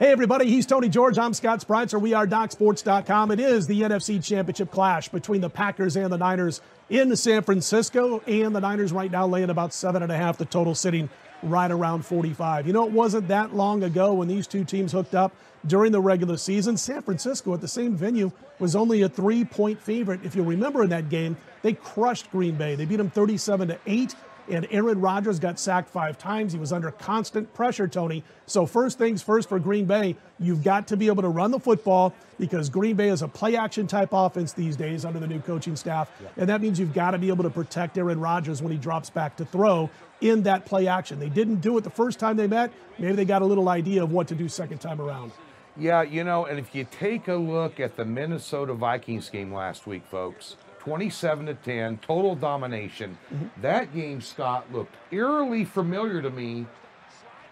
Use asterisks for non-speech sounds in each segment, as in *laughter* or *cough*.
Hey, everybody, he's Tony George. I'm Scott Spreitzer. We are DocSports.com. It is the NFC Championship clash between the Packers and the Niners in San Francisco. And the Niners right now laying about seven and a half, the total sitting right around 45. You know, it wasn't that long ago when these two teams hooked up during the regular season. San Francisco at the same venue was only a three point favorite. If you remember in that game, they crushed Green Bay. They beat them 37 to 8 and Aaron Rodgers got sacked five times. He was under constant pressure, Tony. So, first things first for Green Bay, you've got to be able to run the football because Green Bay is a play action type offense these days under the new coaching staff. Yep. And that means you've got to be able to protect Aaron Rodgers when he drops back to throw in that play action. They didn't do it the first time they met. Maybe they got a little idea of what to do second time around. Yeah, you know, and if you take a look at the Minnesota Vikings game last week, folks, 27 to 10, total domination. Mm-hmm. That game, Scott, looked eerily familiar to me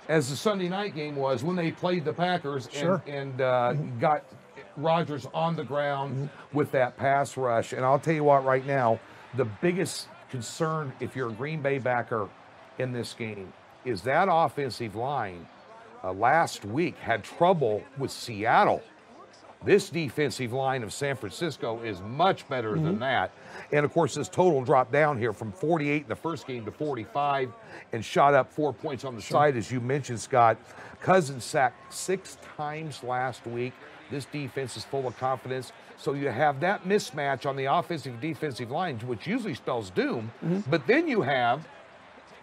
as the Sunday night game was when they played the Packers sure. and, and uh, mm-hmm. got Rodgers on the ground mm-hmm. with that pass rush. And I'll tell you what, right now, the biggest concern if you're a Green Bay backer in this game is that offensive line uh, last week had trouble with Seattle this defensive line of San Francisco is much better mm-hmm. than that. And of course, this total dropped down here from 48 in the first game to 45 and shot up four points on the sure. side, as you mentioned, Scott. Cousins sacked six times last week. This defense is full of confidence. So you have that mismatch on the offensive defensive line, which usually spells doom. Mm-hmm. But then you have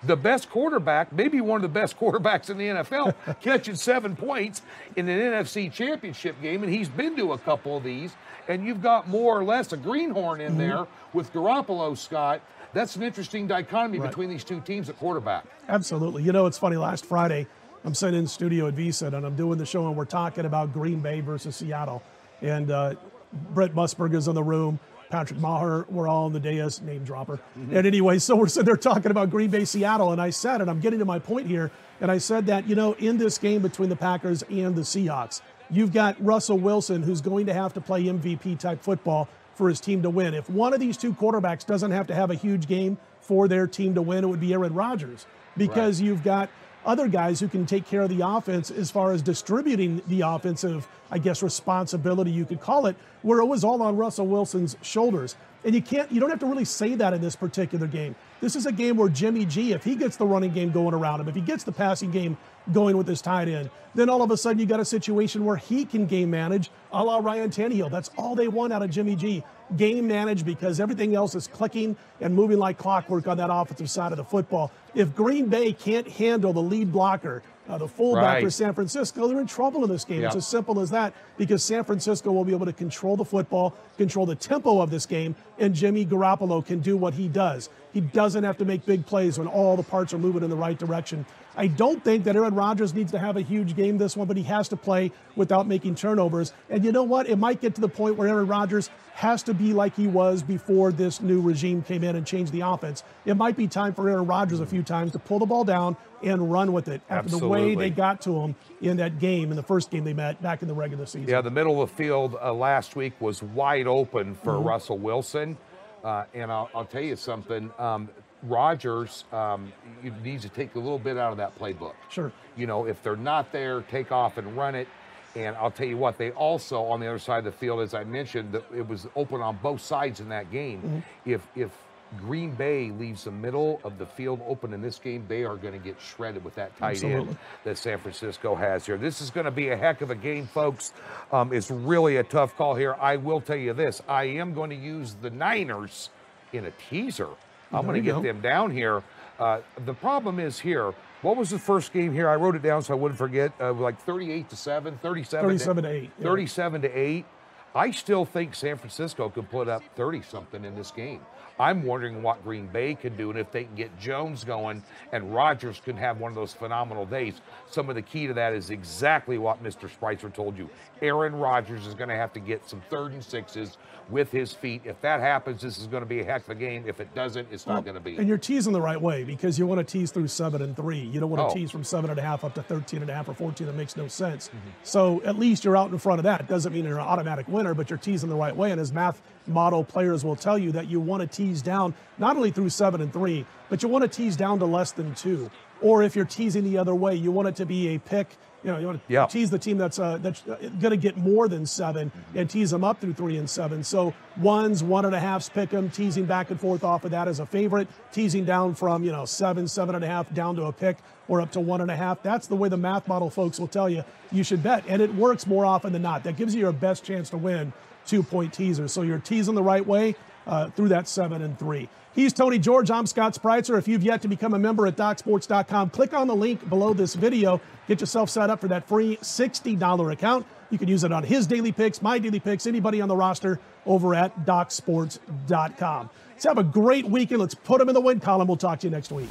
the best quarterback, maybe one of the best *laughs* quarterbacks in the NFL, catching seven points in an NFC championship game, and he's been to a couple of these. And you've got more or less a greenhorn in mm-hmm. there with Garoppolo, Scott. That's an interesting dichotomy right. between these two teams at quarterback. Absolutely. You know, it's funny. Last Friday, I'm sitting in studio at VSiN, and I'm doing the show, and we're talking about Green Bay versus Seattle. And uh, Brent Musburg is in the room. Patrick Maher, we're all on the dais, name dropper. Mm-hmm. And anyway, so we're sitting there talking about Green Bay, Seattle, and I said, and I'm getting to my point here, and I said that, you know, in this game between the Packers and the Seahawks, you've got Russell Wilson who's going to have to play MVP type football for his team to win. If one of these two quarterbacks doesn't have to have a huge game for their team to win, it would be Aaron Rodgers because right. you've got other guys who can take care of the offense as far as distributing the offensive, I guess, responsibility, you could call it, where it was all on Russell Wilson's shoulders. And you can't, you don't have to really say that in this particular game. This is a game where Jimmy G, if he gets the running game going around him, if he gets the passing game going with his tight end, then all of a sudden you got a situation where he can game manage a la Ryan Tannehill. That's all they want out of Jimmy G game managed because everything else is clicking and moving like clockwork on that offensive side of the football. If Green Bay can't handle the lead blocker, uh, the fullback right. for San Francisco, they're in trouble in this game. It's as simple as that because San Francisco will be able to control the football, control the tempo of this game, and Jimmy Garoppolo can do what he does. He doesn't have to make big plays when all the parts are moving in the right direction. I don't think that Aaron Rodgers needs to have a huge game this one, but he has to play without making turnovers. And you know what? It might get to the point where Aaron Rodgers has to be like he was before this new regime came in and changed the offense. It might be time for Aaron Rodgers a few times to pull the ball down and run with it after Absolutely. the way they got to him in that game, in the first game they met back in the regular season. Yeah, the middle of the field uh, last week was wide open for mm-hmm. Russell Wilson. Uh, and I'll, I'll, tell you something. Um, Rodgers um, needs to take a little bit out of that playbook. Sure. You know, if they're not there, take off and run it. And I'll tell you what, they also on the other side of the field, as I mentioned, it was open on both sides in that game. Mm-hmm. If if Green Bay leaves the middle of the field open in this game, they are going to get shredded with that tight Absolutely. end that San Francisco has here. This is going to be a heck of a game, folks. Um, it's really a tough call here. I will tell you this: I am going to use the Niners in a teaser. I'm going to get go. them down here. Uh, the problem is here. What was the first game here? I wrote it down so I wouldn't forget. Uh, like 38 to 7, 37, 37 to, to 8. 37 to 8. I still think San Francisco could put up 30 something in this game. I'm wondering what Green Bay can do and if they can get Jones going and Rodgers can have one of those phenomenal days. Some of the key to that is exactly what Mr. Spreitzer told you. Aaron Rodgers is going to have to get some third and sixes with his feet. If that happens, this is going to be a heck of a game. If it doesn't, it's well, not going to be. And you're teasing the right way because you want to tease through seven and three. You don't want to oh. tease from seven and a half up to 13 and a half or 14. That makes no sense. Mm-hmm. So at least you're out in front of that. Doesn't mean you're an automatic winner, but you're teasing the right way. And as math model players will tell you that you want to tease down not only through seven and three, but you want to tease down to less than two. Or if you're teasing the other way, you want it to be a pick You know, you want to Yeah. tease the team that's uh, that's going to get more than seven and tease them up through three and seven. So ones, one and a halfs, pick them, teasing back and forth off of that as a favorite, teasing down from you know seven, seven and a half down to a pick or up to one and a half. That's the way the math model folks will tell you you should bet, and it works more often than not. That gives you your best chance to win two point teasers. So you're teasing the right way uh, through that seven and three. He's Tony George. I'm Scott Spreitzer. If you've yet to become a member at DocSports.com, click on the link below this video. Get yourself set up for that free $60 account. You can use it on his daily picks, my daily picks, anybody on the roster over at DocSports.com. Let's have a great weekend. Let's put them in the win column. We'll talk to you next week.